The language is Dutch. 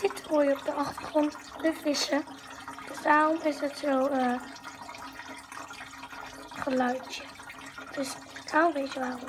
dit hoor je op de achtergrond, de vissen. Dus daarom is het zo eh, geluidje. Dus daarom weet je waarom.